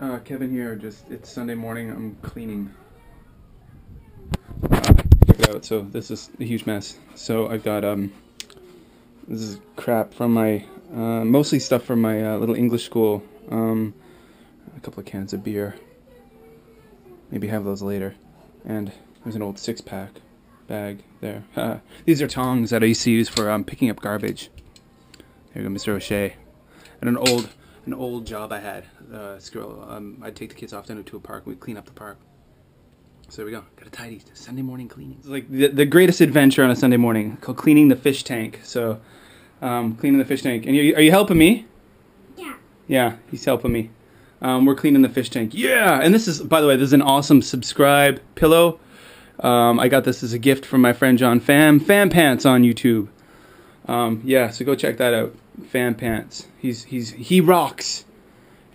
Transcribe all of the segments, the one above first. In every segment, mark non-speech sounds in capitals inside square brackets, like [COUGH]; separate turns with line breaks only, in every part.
Uh, Kevin here. Just it's Sunday morning. I'm cleaning. Uh, check it out. So this is a huge mess. So I've got um, this is crap from my uh, mostly stuff from my uh, little English school. Um, a couple of cans of beer. Maybe have those later. And there's an old six pack bag there. [LAUGHS] These are tongs that I used to use for um, picking up garbage. There you go, Mr. O'Shea. And an old an old job I had. Uh, um, I'd take the kids off to a park. We'd clean up the park. So there we go. Got a tidy Sunday morning cleaning. It's like the, the greatest adventure on a Sunday morning called cleaning the fish tank. So um, cleaning the fish tank. And you, are you helping me?
Yeah.
Yeah, he's helping me. Um, we're cleaning the fish tank. Yeah, and this is, by the way, this is an awesome subscribe pillow. Um, I got this as a gift from my friend John Pham. Fam Pants on YouTube. Um, yeah, so go check that out. PhamPants. He's he's he rocks.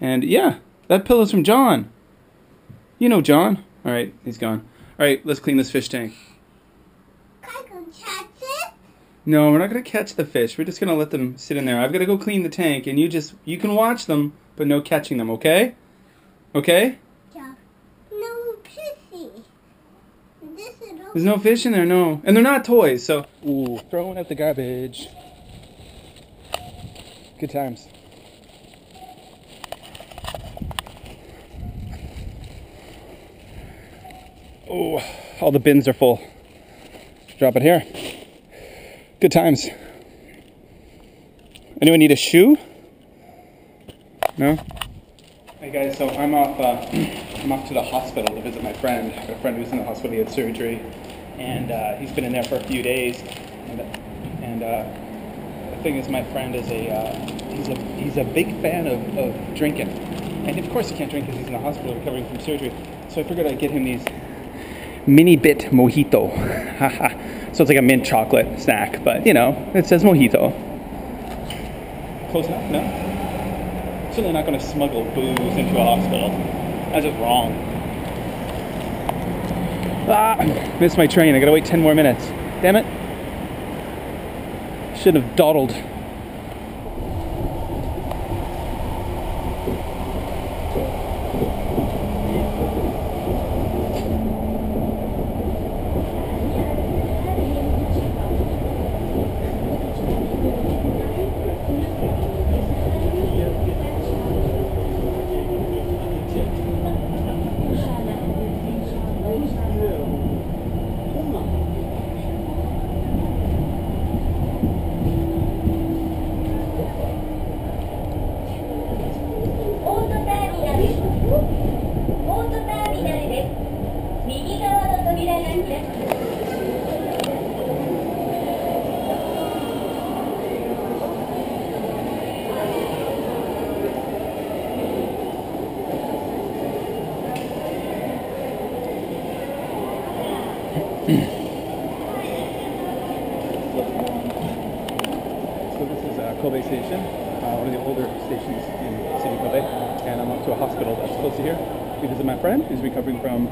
And yeah, that pillow's from John. You know John. All right, he's gone. All right, let's clean this fish tank. No, we're not gonna catch the fish. We're just gonna let them sit in there. I've gotta go clean the tank, and you just you can watch them, but no catching them. Okay? Okay?
Yeah. No pissy. This is
There's no fish in there, no, and they're not toys. So ooh, throwing out the garbage. Good times. Oh, all the bins are full. Drop it here. Good times. Anyone need a shoe? No? Hey guys, so I'm off. Uh, I'm off to the hospital to visit my friend. I a friend who's in the hospital. He had surgery, and uh, he's been in there for a few days. And, and uh, thing is, my friend is a uh, he's a he's a big fan of, of drinking, and of course he can't drink because he's in the hospital recovering from surgery. So I figured I'd get him these mini bit mojito. [LAUGHS] so it's like a mint chocolate snack, but you know it says mojito. Close enough? No. Certainly not going to smuggle booze into a hospital. That's just wrong. Ah, [CLEARS THROAT] missed my train. I gotta wait 10 more minutes. Damn it. Shouldn't have dawdled. Kobe Station, uh, one of the older stations in city of Kobe, and I'm up to a hospital that's close to here to visit my friend who's recovering from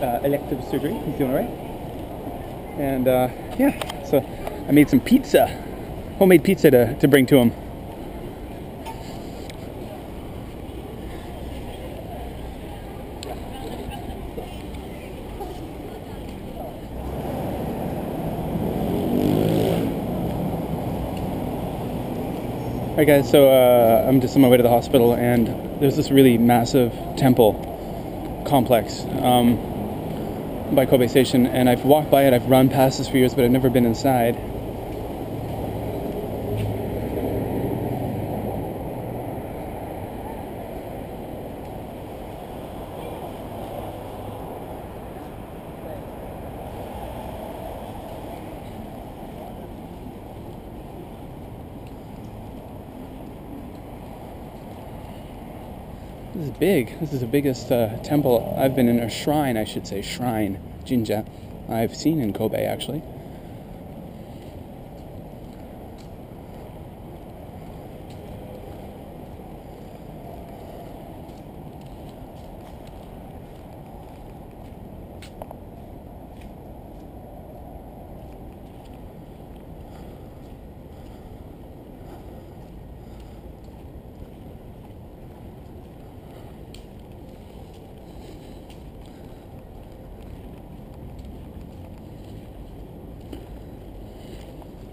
uh, elective surgery. He's doing all right. And uh, yeah, so I made some pizza, homemade pizza to, to bring to him. Alright guys, so uh, I'm just on my way to the hospital and there's this really massive temple complex um, by Kobe Station and I've walked by it, I've run past this for years but I've never been inside. This is big. This is the biggest uh, temple I've been in, a shrine, I should say, shrine, jinja, I've seen in Kobe actually.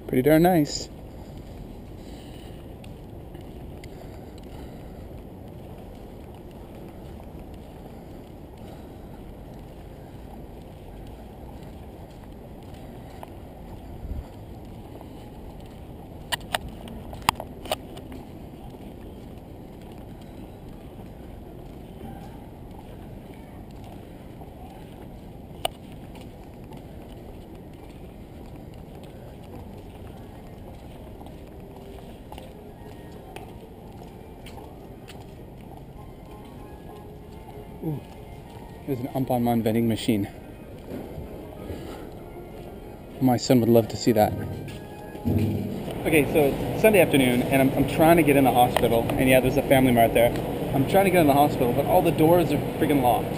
Pretty darn nice. Ooh, there's an Anpanman vending machine. My son would love to see that. Okay, so it's Sunday afternoon, and I'm, I'm trying to get in the hospital, and yeah, there's a family mart there. I'm trying to get in the hospital, but all the doors are freaking locked.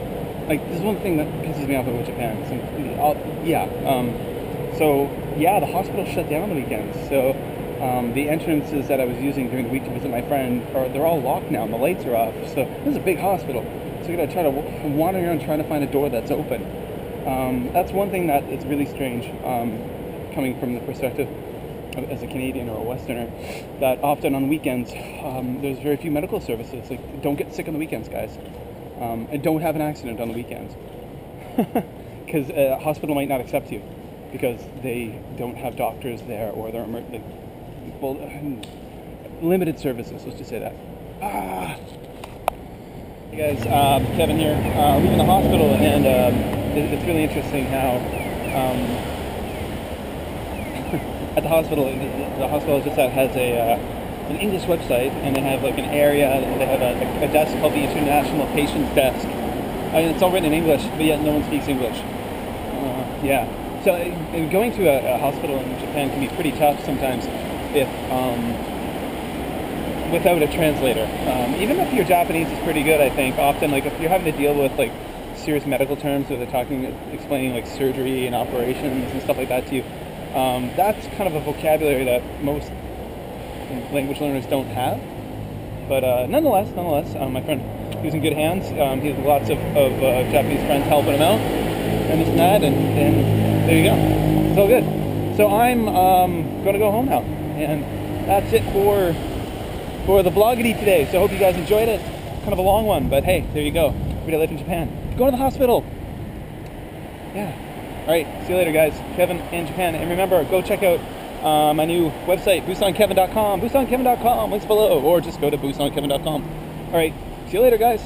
Like, this is one thing that pisses me off about Japan. Some, all, yeah, um, so yeah, the hospital shut down on the weekends. So um, the entrances that I was using during the week to visit my friend are they're all locked now, and the lights are off. So this is a big hospital. So I gotta try to wander around trying to find a door that's open. Um, that's one thing that is really strange, um, coming from the perspective of, as a Canadian or a Westerner, that often on weekends um, there's very few medical services. Like, don't get sick on the weekends, guys, um, and don't have an accident on the weekends, [LAUGHS] because a hospital might not accept you because they don't have doctors there or they're like, well, limited services. Let's just say that. Ah. Hey guys, um, Kevin here. Uh, I'm leaving the hospital, and um, it, it's really interesting how um, [LAUGHS] at the hospital, the, the hospital just has a uh, an English website, and they have like an area. They have a, a desk called the International Patients Desk. I mean, it's all written in English, but yet no one speaks English. Uh, yeah. So uh, going to a, a hospital in Japan can be pretty tough sometimes if um, without a translator. Um, even if your Japanese is pretty good, I think often like if you're having to deal with like serious medical terms, where they're talking, explaining like surgery and operations and stuff like that to you, um, that's kind of a vocabulary that most language learners don't have. But uh, nonetheless, nonetheless, um, my friend, he was in good hands. Um, he has lots of, of uh, Japanese friends helping him out, and this and that, and, and there you go. It's all good. So I'm um, going to go home now, and that's it for for the vlogity today. So I hope you guys enjoyed it. Kind of a long one, but hey, there you go. Everyday life in Japan. Go to the hospital. Yeah. All right. See you later, guys. Kevin in Japan. And remember, go check out uh, my new website, busankevin.com. Busankevin.com. Links below. Or just go to busankevin.com. All right. See you later, guys.